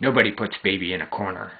Nobody puts baby in a corner.